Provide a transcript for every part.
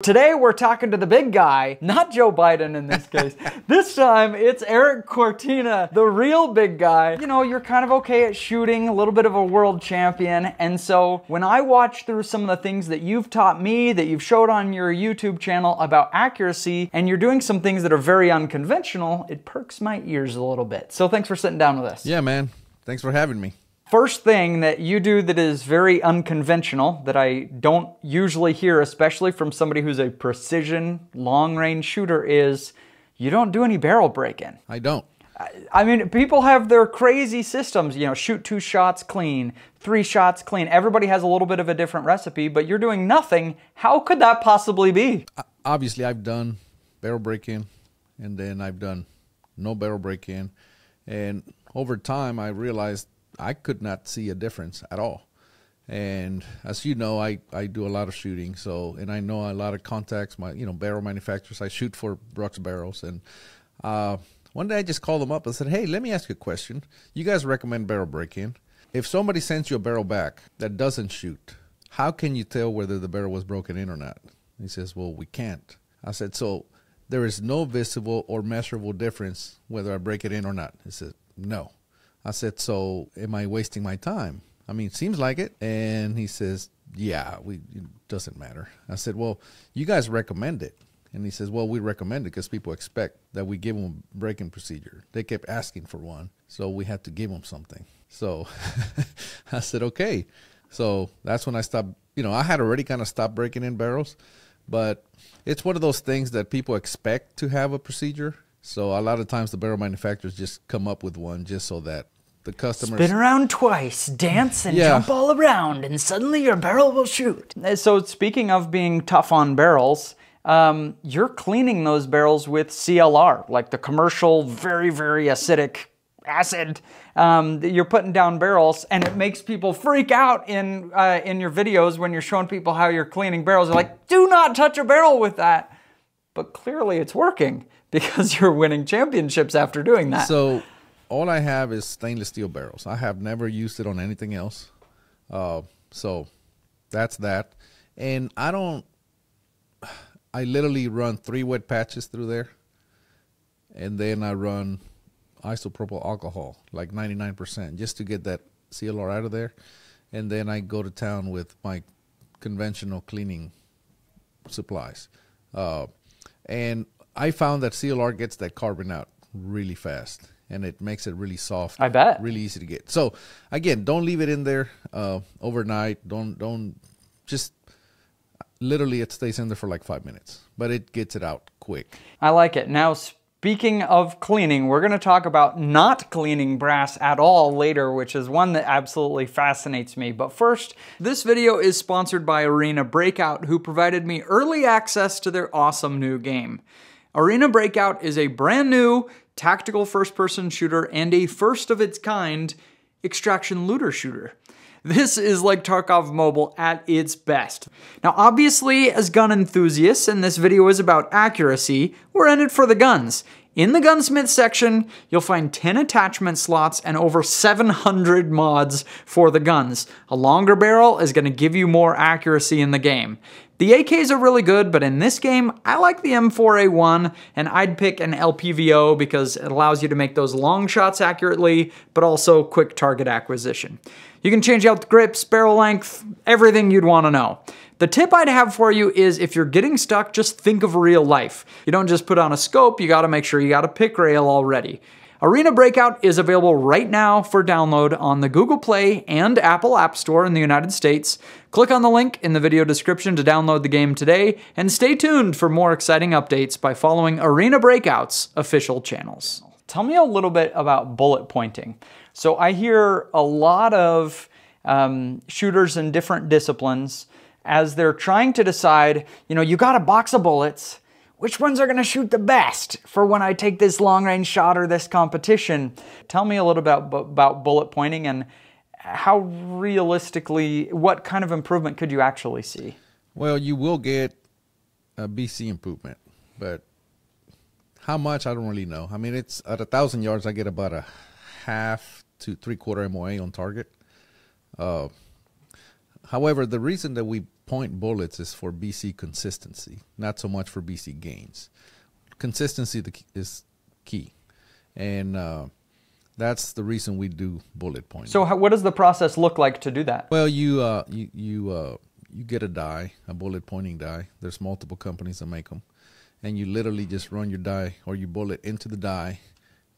Today we're talking to the big guy, not Joe Biden in this case. this time it's Erik Cortina, the real big guy. You know, you're kind of okay at shooting, a little bit of a world champion. And so when I watch through some of the things that you've taught me, that you've showed on your YouTube channel about accuracy, and you're doing some things that are very unconventional, it perks my ears a little bit. So thanks for sitting down with us. Yeah, man. Thanks for having me. First thing that you do that is very unconventional, that I don't usually hear, especially from somebody who's a precision long range shooter, is you don't do any barrel break in. I don't. I mean, people have their crazy systems, you know, shoot two shots clean, three shots clean. Everybody has a little bit of a different recipe, but you're doing nothing. How could that possibly be? Obviously, I've done barrel break in, and then I've done no barrel break in. And over time, I realized I could not see a difference at all. And as you know, I, I do a lot of shooting, so and I know a lot of contacts, my you know barrel manufacturers. I shoot for Brux barrels, and uh, one day I just called them up and said, "Hey, let me ask you a question. You guys recommend barrel break-in? If somebody sends you a barrel back that doesn't shoot, how can you tell whether the barrel was broken in or not?" He says, "Well, we can't." I said, "So there is no visible or measurable difference whether I break it in or not." He said, "No." I said, "So am I wasting my time?" I mean, seems like it. And he says, "Yeah, we it doesn't matter." I said, "Well, you guys recommend it." And he says, "Well, we recommend it because people expect that we give them a break-in procedure. They kept asking for one, so we had to give them something." So I said, "Okay." So that's when I stopped. You know, I had already kind of stopped breaking in barrels, but it's one of those things that people expect to have a procedure. So a lot of times the barrel manufacturers just come up with one just so that the customers Spin around twice, dance and Yeah. jump all around, and suddenly your barrel will shoot. So, speaking of being tough on barrels, um, you're cleaning those barrels with CLR, like the commercial, very, very acidic acid. Um, that you're putting down barrels, and it makes people freak out in uh, in your videos when you're showing people how you're cleaning barrels. They're like, "Do not touch a barrel with that." But clearly, it's working because you're winning championships after doing that. So all I have is stainless steel barrels. I have never used it on anything else. Uh, so that's that. And I don't. I literally run three wet patches through there, and then I run isopropyl alcohol, like ninety nine percent, just to get that CLR out of there, and then I go to town with my conventional cleaning supplies. Uh, and I found that CLR gets that carbon out really fast and it makes it really soft. I bet. Really easy to get. So again, don't leave it in there uh, overnight. Don't don't just literally it stays in there for like five minutes, but it gets it out quick. I like it. Now, speaking of cleaning, we're going to talk about not cleaning brass at all later, which is one that absolutely fascinates me. But first, this video is sponsored by Arena Breakout, who provided me early access to their awesome new game. Arena Breakout is a brand new tactical first person shooter and a first of its kind extraction looter shooter. This is like Tarkov Mobile at its best. Now, obviously, as gun enthusiasts, and this video is about accuracy, we're in it for the guns. In the gunsmith section, you'll find 10 attachment slots and over 700 mods for the guns. A longer barrel is going to give you more accuracy in the game. The AKs are really good, but in this game, I like the M4A1, and I'd pick an LPVO because it allows you to make those long shots accurately, but also quick target acquisition. You can change out the grips, barrel length, everything you'd want to know. The tip I'd have for you is if you're getting stuck, just think of real life. You don't just put on a scope, you gotta make sure you got a pick rail already. Arena Breakout is available right now for download on the Google Play and Apple App Store in the United States. Click on the link in the video description to download the game today, and stay tuned for more exciting updates by following Arena Breakout's official channels. Tell me a little bit about bullet pointing. So I hear a lot of um, shooters in different disciplines as they're trying to decide, you know, you got a box of bullets which ones are going to shoot the best for when I take this long range shot or this competition? Tell me a little bit about, about bullet pointing and how realistically, what kind of improvement could you actually see? Well, you will get a BC improvement, but how much I don't really know. I mean, it's at a thousand yards, I get about a half to three quarter MOA on target. Uh, however, the reason that we point bullets is for BC consistency, not so much for BC gains. Consistency is key, and uh, that's the reason we do bullet pointing. So, how, what does the process look like to do that? Well, you uh, you you uh, you get a die, a bullet pointing die. There's multiple companies that make them, and you literally just run your die or you bullet into the die,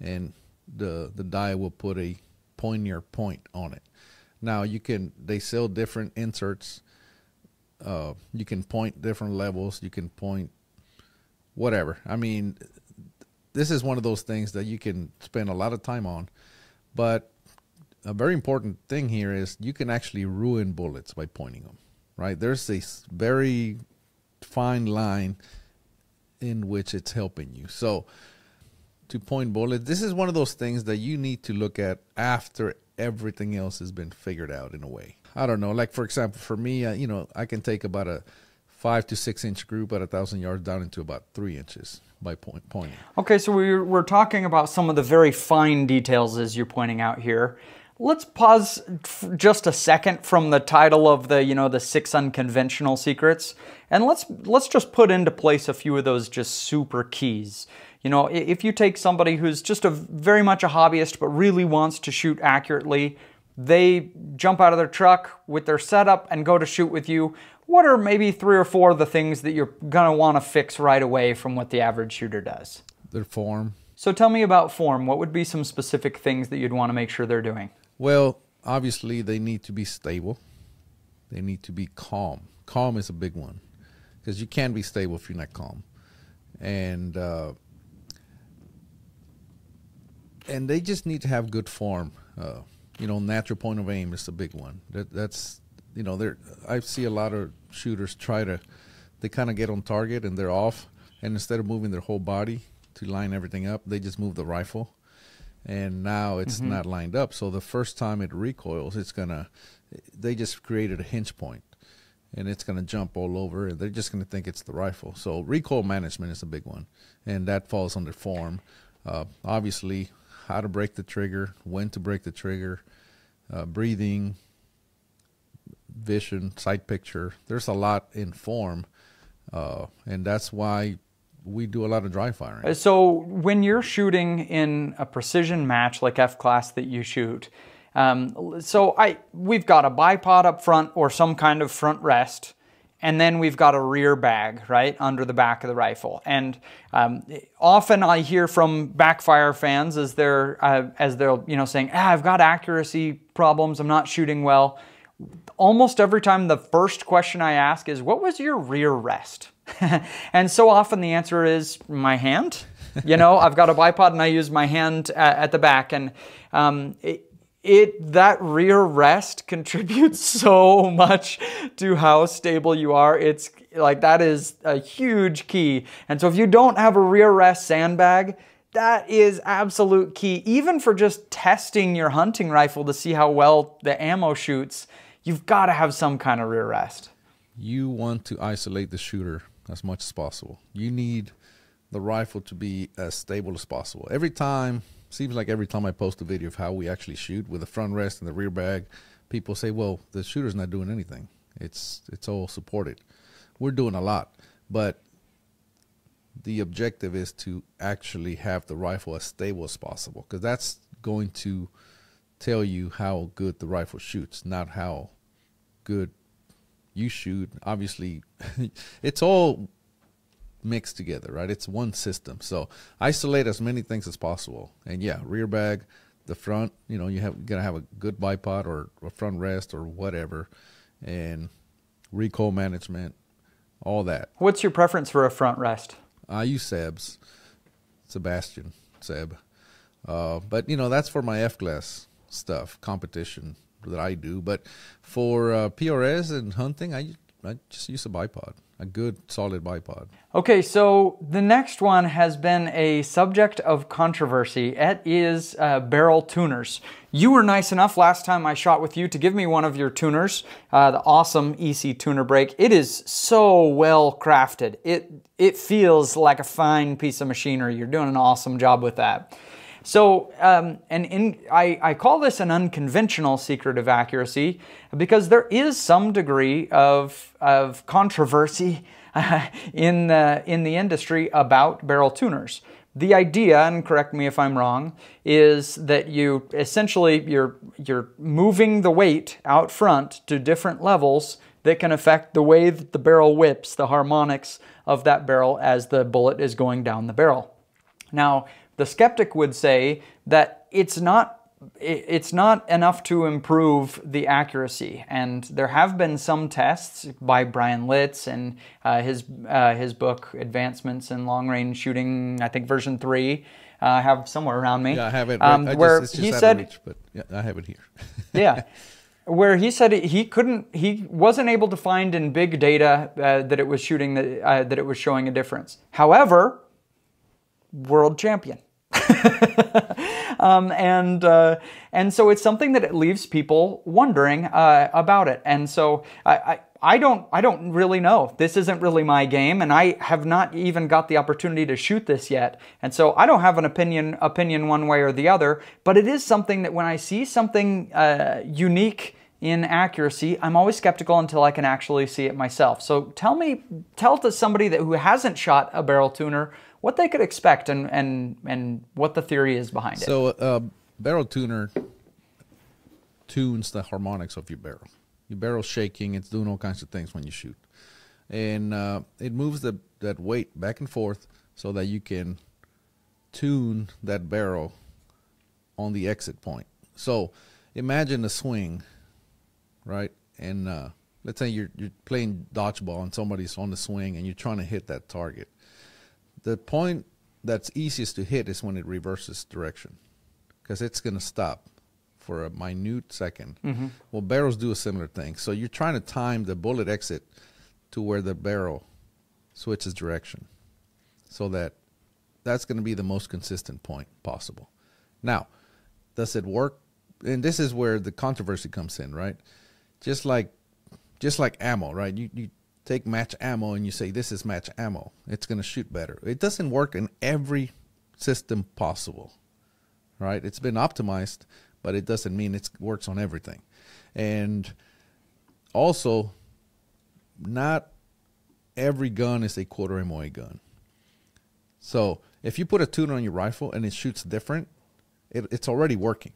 and the the die will put a pointier point on it. Now you can they sell different inserts. Uh, you can point different levels. You can point whatever. I mean, this is one of those things that you can spend a lot of time on, but a very important thing here is you can actually ruin bullets by pointing them. Right? There's a very fine line in which it's helping you. So to point bullets, this is one of those things that you need to look at after everything else has been figured out in a way. I don't know. Like for example, for me, uh, you know, I can take about a five to six inch group at a thousand yards down into about three inches by point, pointing. Okay, so we're, we're talking about some of the very fine details as you're pointing out here. Let's pause just a second from the title of the, you know, the six unconventional secrets, and let's let's just put into place a few of those just super keys. You know, if you take somebody who's just a very much a hobbyist but really wants to shoot accurately, they jump out of their truck with their setup and go to shoot with you. What are maybe three or four of the things that you're gonna want to fix right away from what the average shooter does? Their form. So tell me about form. What would be some specific things that you'd want to make sure they're doing? Well, obviously they need to be stable. They need to be calm. Calm is a big one because you can't be stable if you're not calm. And uh, and they just need to have good form. Uh, you know, natural point of aim is the big one. That, that's you know, there I see a lot of shooters try to they kind of get on target and they're off, and instead of moving their whole body to line everything up, they just move the rifle, and now it's mm-hmm. not lined up. So the first time it recoils, it's gonna they just created a hinge point and it's going to jump all over and they're just going to think it's the rifle so recoil management is a big one and that falls under form uh, obviously how to break the trigger, when to break the trigger, uh, breathing, vision, sight picture. There's a lot in form, uh, and that's why we do a lot of dry firing. Uh, so when you're shooting in a precision match like F class that you shoot, um, so I we've got a bipod up front or some kind of front rest and then we've got a rear bag right under the back of the rifle. And um, often I hear from backfire fans as they're uh, as they're you know saying, ah, "I've got accuracy problems. I'm not shooting well." Almost every time, the first question I ask is, "What was your rear rest?" and so often the answer is my hand. You know, I've got a bipod and I use my hand at, at the back, and um, it that rear rest contributes so much to how stable you are. It's like that is a huge key. And so if you don't have a rear rest sandbag, that is absolute key. Even for just testing your hunting rifle to see how well the ammo shoots, you've got to have some kind of rear rest. You want to isolate the shooter as much as possible. You need the rifle to be as stable as possible. Every time seems like every time I post a video of how we actually shoot with the front rest and the rear bag, people say, "Well, the shooter's not doing anything. It's it's all supported." We're doing a lot, but the objective is to actually have the rifle as stable as possible because that's going to tell you how good the rifle shoots, not how good you shoot. Obviously, it's all mixed together, right? It's one system. So isolate as many things as possible. And yeah, rear bag, the front, you know, you have gonna have a good bipod or a front rest or whatever, and recoil management, all that. What's your preference for a front rest? I use Seb's, Sebastian Seb, uh, but you know that's for my F class stuff, competition that I do. But for uh, PRS and hunting, I I just use a bipod a good solid bipod. Okay, so the next one has been a subject of controversy. It is uh, barrel tuners. You were nice enough last time I shot with you to give me one of your tuners, uh, the awesome EC tuner brake. It is so well crafted. It, it feels like a fine piece of machinery. You're doing an awesome job with that. So, um, and in, I, I call this an unconventional secret of accuracy because there is some degree of, of controversy in, the, in the industry about barrel tuners. The idea, and correct me if I'm wrong, is that you essentially you're you're moving the weight out front to different levels that can affect the way that the barrel whips, the harmonics of that barrel as the bullet is going down the barrel. Now, the skeptic would say that it's not it's not enough to improve the accuracy, and there have been some tests by Bryan Litz and uh, his uh, his book Advancements in Long Range Shooting, I think version three. Uh, I have somewhere around me. Yeah, I have it. Um, where just, he said, reach, but yeah, I have it here. yeah, where he said he couldn't, he wasn't able to find in big data uh, that it was shooting the, uh, that it was showing a difference. However, world champion. um, and uh, and so it's something that it leaves people wondering uh, about it. And so I, I, I don't I don't really know. This isn't really my game, and I have not even got the opportunity to shoot this yet. And so I don't have an opinion opinion one way or the other. But it is something that when I see something uh, unique in accuracy, I'm always skeptical until I can actually see it myself. So tell me, tell to somebody that who hasn't shot a barrel tuner what they could expect and and and what the theory is behind it. So, uh, barrel tuner tunes the harmonics of your barrel. Your barrel's shaking; it's doing all kinds of things when you shoot, and uh, it moves the that weight back and forth so that you can tune that barrel on the exit point. So, imagine a swing, right? And uh, let's say you're you're playing dodgeball and somebody's on the swing and you're trying to hit that target the point that's easiest to hit is when it reverses direction because it's going to stop for a minute 2nd mm-hmm. Well, barrels do a similar thing. So you're trying to time the bullet exit to where the barrel switches direction so that that's going to be the most consistent point possible. Now, does it work? And this is where the controversy comes in, right? Just like just like ammo, right? You you take match ammo and you say this is match ammo, it's going to shoot better. It doesn't work in every system possible, right? It's been optimized, but it doesn't mean it works on everything. And also, not every gun is a quarter MOA gun. So if you put a tuner on your rifle and it shoots different, it, it's already working.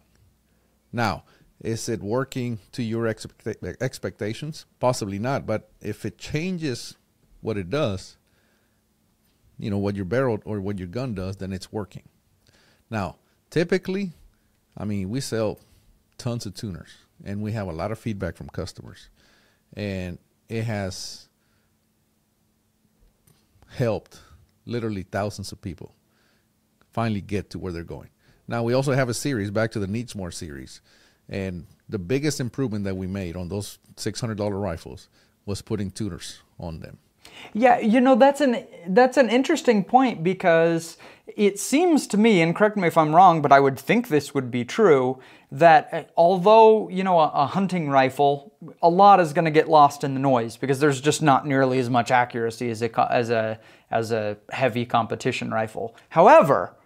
Now, is it working to your expect- expectations? Possibly not. But if it changes what it does, you know, what your barrel or what your gun does, then it's working. Now, typically, I mean, we sell tons of tuners and we have a lot of feedback from customers. And it has helped literally thousands of people finally get to where they're going. Now, we also have a series, back to the Needs More series and the biggest improvement that we made on those $600 rifles was putting tuners on them. Yeah, you know that's an that's an interesting point because it seems to me, and correct me if I'm wrong, but I would think this would be true that uh, although you know a, a hunting rifle, a lot is going to get lost in the noise because there's just not nearly as much accuracy as a as a as a heavy competition rifle. However,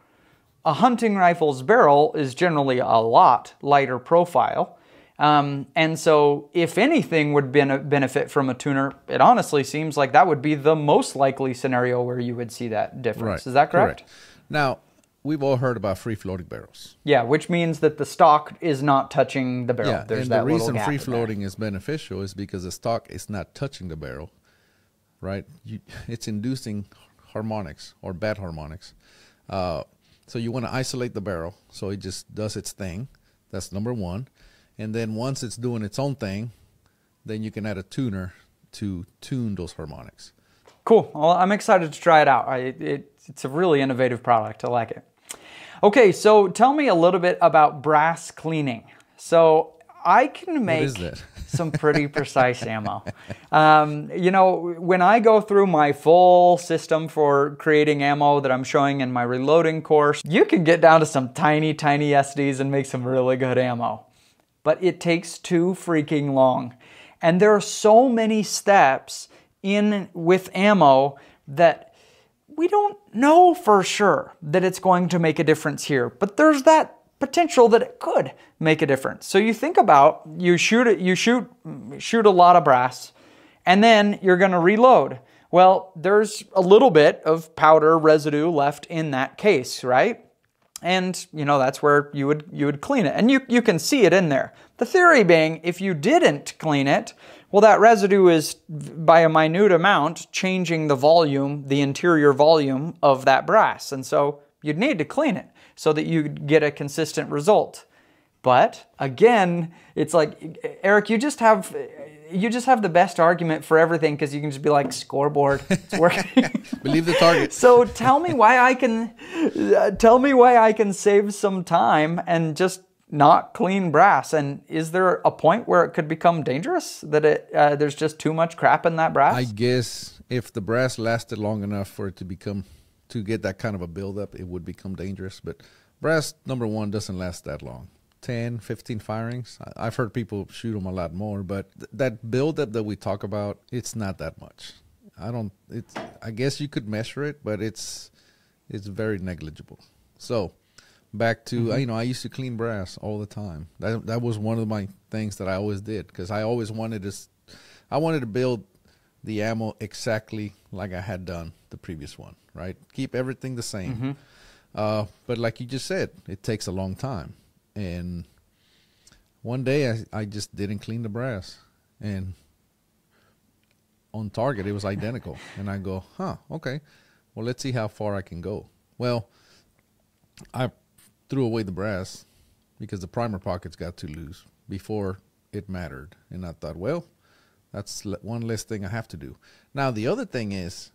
a hunting rifle's barrel is generally a lot lighter profile. Um, and so, if anything would ben- benefit from a tuner, it honestly seems like that would be the most likely scenario where you would see that difference. Right. Is that correct? correct? Now, we've all heard about free floating barrels. Yeah, which means that the stock is not touching the barrel. Yeah, There's and the reason free floating is beneficial is because the stock is not touching the barrel, right? You, it's inducing harmonics or bad harmonics. Uh, so you want to isolate the barrel so it just does its thing. That's number one. And then once it's doing its own thing, then you can add a tuner to tune those harmonics. Cool. Well, I'm excited to try it out. I, it, it's a really innovative product. I like it. Okay, so tell me a little bit about brass cleaning. So I can make some pretty precise ammo. Um, you know, when I go through my full system for creating ammo that I'm showing in my reloading course, you can get down to some tiny, tiny SDs and make some really good ammo. But it takes too freaking long. And there are so many steps in with ammo that we don't know for sure that it's going to make a difference here, but there's that potential that it could make a difference. So you think about you shoot it, you shoot shoot a lot of brass, and then you're going to reload. Well, there's a little bit of powder residue left in that case, right? And you know that's where you would you would clean it, and you you can see it in there. The theory being, if you didn't clean it, well, that residue is by a minute amount changing the volume, the interior volume of that brass, and so you'd need to clean it so that you get a consistent result. But again, it's like Erik, you just have you just have the best argument for everything because you can just be like scoreboard, it's working. Believe the target. so tell me why I can uh, tell me why I can save some time and just not clean brass. And is there a point where it could become dangerous that it uh, there's just too much crap in that brass? I guess if the brass lasted long enough for it to become to get that kind of a buildup, it would become dangerous. But brass number one doesn't last that long. 10, 15 firings. I've heard people shoot them a lot more, but th- that buildup that we talk about, it's not that much. I don't. It's. I guess you could measure it, but it's it's very negligible. So back to mm-hmm. you know I used to clean brass all the time. That that was one of my things that I always did because I always wanted to. I wanted to build the ammo exactly like I had done the previous one. Right, keep everything the same. Mm-hmm. Uh, but like you just said, it takes a long time. And one day I, I just didn't clean the brass. And on target, it was identical. and I go, huh, okay. Well, let's see how far I can go. Well, I threw away the brass because the primer pockets got too loose before it mattered. And I thought, well, that's one less thing I have to do. Now, the other thing is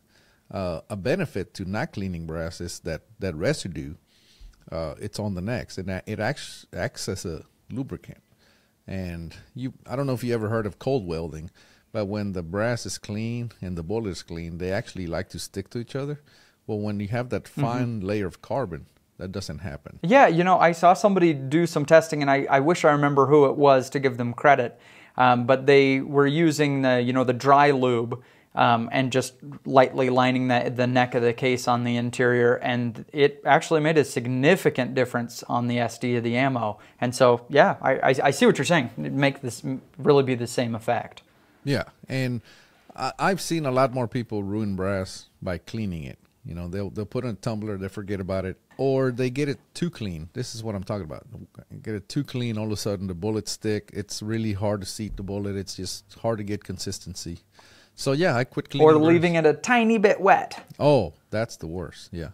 uh, a benefit to not cleaning brass is that that residue uh, it's on the necks, and it acts, acts as a lubricant. And you, I don't know if you ever heard of cold welding, but when the brass is clean and the bullet is clean, they actually like to stick to each other. Well, when you have that mm-hmm. fine mm-hmm. layer of carbon, that doesn't happen. Yeah, you know, I saw somebody do some testing, and I, I wish I remember who it was to give them credit. Um, but they were using the, you know, the dry lube um, and just lightly lining the, the neck of the case on the interior. And it actually made a significant difference on the SD of the ammo. And so, yeah, I, I, I see what you're saying. It make this really be the same effect. Yeah. And I, I've seen a lot more people ruin brass by cleaning it. You know, they'll they'll put in a tumbler, they forget about it, or they get it too clean. This is what I'm talking about. Get it too clean, all of a sudden the bullets stick. It's really hard to seat the bullet. It's just hard to get consistency. So yeah, I quit cleaning. Or leaving it a tiny bit wet. Oh, that's the worst. Yeah.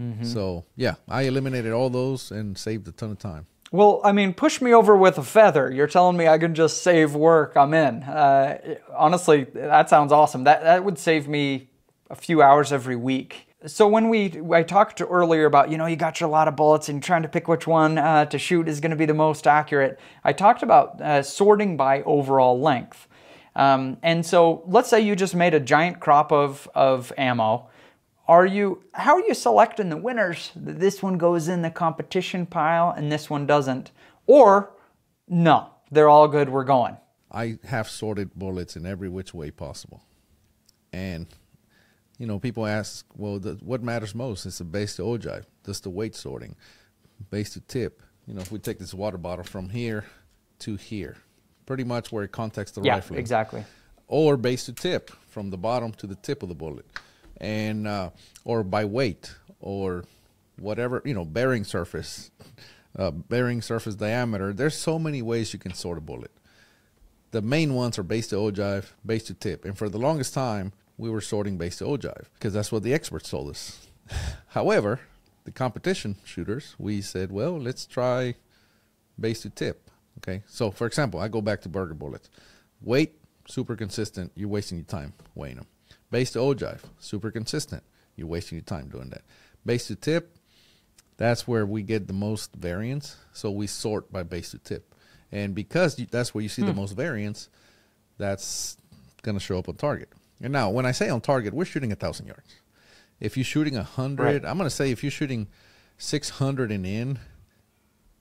Mm-hmm. So yeah, I eliminated all those and saved a ton of time. Well, I mean, push me over with a feather. You're telling me I can just save work. I'm in. Uh, honestly, that sounds awesome. That that would save me a few hours every week. So when we I talked earlier about you know you got your lot of bullets and trying to pick which one uh, to shoot is going to be the most accurate. I talked about uh, sorting by overall length. Um, and so let's say you just made a giant crop of, of ammo. Are you, how are you selecting the winners? This one goes in the competition pile and this one doesn't. Or no, they're all good, we're going. I have sorted bullets in every which way possible. And, you know, people ask, well, the, what matters most? It's the base to ogive. Just the weight sorting. Base to tip. You know, if we take this water bottle from here to here, pretty much where it contacts the yeah, rifle. exactly. Or base to tip, from the bottom to the tip of the bullet, and uh, or by weight or whatever you know, bearing surface, uh, bearing surface diameter. There's so many ways you can sort a bullet. The main ones are base to ogive, base to tip, and for the longest time we were sorting base to ogive because that's what the experts told us. However, the competition shooters, we said, well, let's try base to tip. Okay, so for example, I go back to Berger bullets. Weight, super consistent. You're wasting your time weighing them. Base to ogive, super consistent. You're wasting your time doing that. Base to tip, that's where we get the most variance. So we sort by base to tip. And because that's where you see hmm. the most variance, that's going to show up on target. And now, when I say on target, we're shooting a thousand yards. If you're shooting a hundred, right. I'm going to say if you're shooting 600 and in,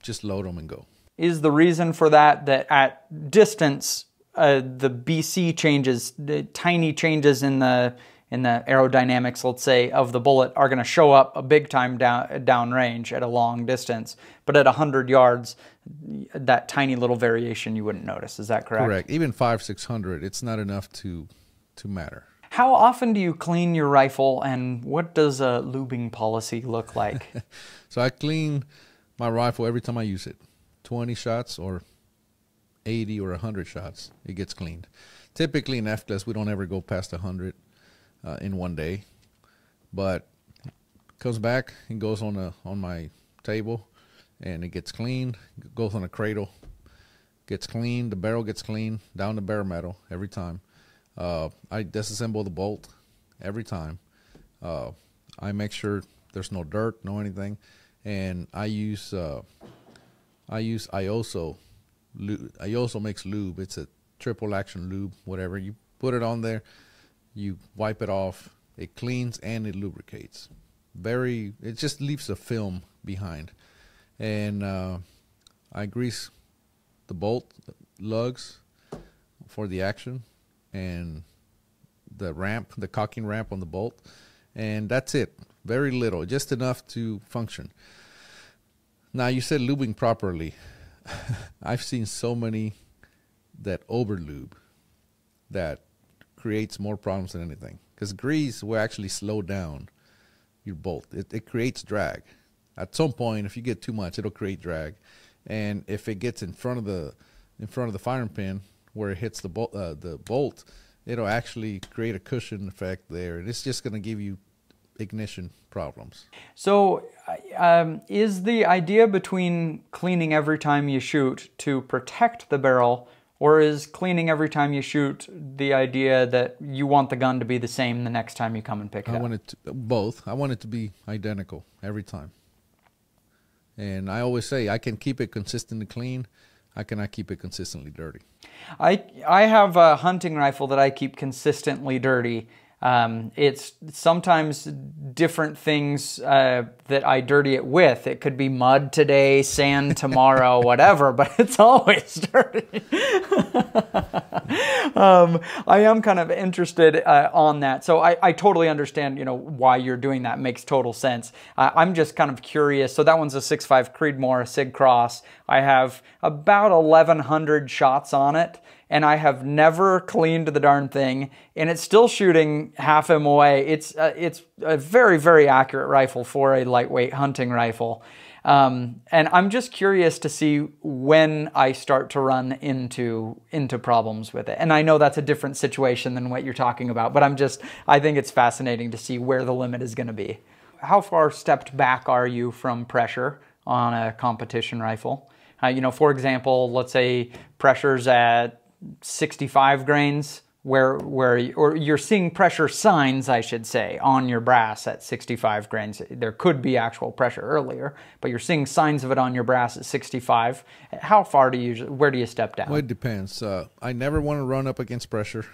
just load them and go. Is the reason for that that at distance, uh, the BC changes, the tiny changes in the in the aerodynamics, let's say, of the bullet are going to show up a big time down downrange at a long distance. But at 100 yards, that tiny little variation you wouldn't notice. Is that correct? Correct. Even five, six hundred, it's not enough to to matter. How often do you clean your rifle, and what does a lubing policy look like? so I clean my rifle every time I use it. 20 shots or 80 or 100 shots, it gets cleaned. Typically in F-class, we don't ever go past 100 uh, in one day, but comes back and goes on a on my table, and it gets cleaned. Goes on a cradle, gets cleaned. The barrel gets cleaned down to bare metal every time. Uh, I disassemble the bolt every time. Uh, I make sure there's no dirt, no anything, and I use uh, I use Iosso. Iosso makes lube. It's a triple action lube, whatever. You put it on there, you wipe it off. It cleans and it lubricates. Very. It just leaves a film behind, and uh, I grease the bolt lugs for the action and the ramp, the cocking ramp on the bolt, and that's it. Very little, just enough to function. Now you said lubing properly. I've seen so many that over lube that creates more problems than anything. Because grease will actually slow down your bolt. It, it creates drag. At some point, if you get too much, it'll create drag, and if it gets in front of the in front of the firing pin where it hits the bolt, uh, the bolt, it'll actually create a cushion effect there, and it's just going to give you ignition problems. So, um, is the idea between cleaning every time you shoot to protect the barrel, or is cleaning every time you shoot the idea that you want the gun to be the same the next time you come and pick it I up? want it to, both. I want it to be identical every time. And I always say I can keep it consistently clean. I cannot keep it consistently dirty. I I have a hunting rifle that I keep consistently dirty um, it's sometimes different things uh, that I dirty it with. It could be mud today, sand tomorrow, whatever, but it's always dirty. um, I am kind of interested uh, on that. So I, I, totally understand, you know, why you're doing that. It makes total sense. Uh, I'm just kind of curious. So that one's a 6.5 Creedmoor Sig Cross. I have about 1,100 shots on it and I have never cleaned the darn thing, and it's still shooting half MOA. It's uh, it's a very very accurate rifle for a lightweight hunting rifle. Um, and I'm just curious to see when I start to run into into problems with it. And I know that's a different situation than what you're talking about, but I'm just I think it's fascinating to see where the limit is going to be. How far stepped back are you from pressure on a competition rifle? Uh, you know, for example, let's say pressure's at 65 grains where where or you're seeing pressure signs I should say on your brass at 65 grains. There could be actual pressure earlier but you're seeing signs of it on your brass at 65 how far do you where do you step down? Well it depends. Uh, I never want to run up against pressure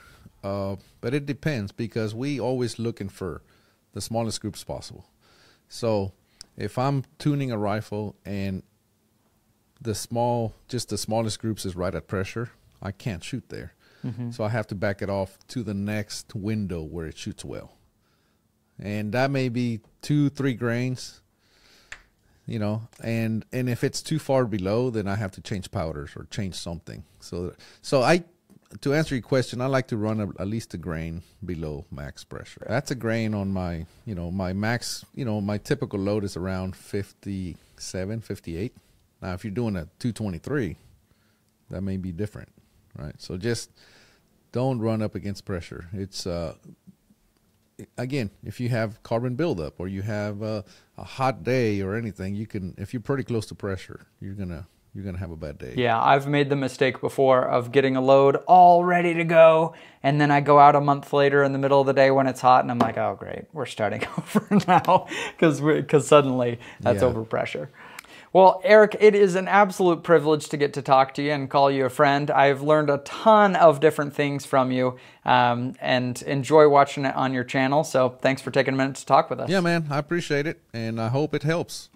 uh, but it depends because we always looking for the smallest groups possible. So if I'm tuning a rifle and the small just the smallest groups is right at pressure I can't shoot there. Mm-hmm. So I have to back it off to the next window where it shoots well. And that may be two, three grains, you know, and and if it's too far below, then I have to change powders or change something. So so I to answer your question, I like to run a, at least a grain below max pressure. That's a grain on my, you know, my max, you know, my typical load is around 57, 58. Now, if you're doing a 223, that may be different right? So just don't run up against pressure. It's uh, again, if you have carbon buildup or you have a, a hot day or anything, you can. If you're pretty close to pressure, you're gonna you're gonna have a bad day. Yeah, I've made the mistake before of getting a load all ready to go, and then I go out a month later in the middle of the day when it's hot, and I'm like, oh great, we're starting over now because because suddenly that's yeah. overpressure. Well, Erik, it is an absolute privilege to get to talk to you and call you a friend. I've learned a ton of different things from you um, and enjoy watching it on your channel. So thanks for taking a minute to talk with us. Yeah, man, I appreciate it and I hope it helps.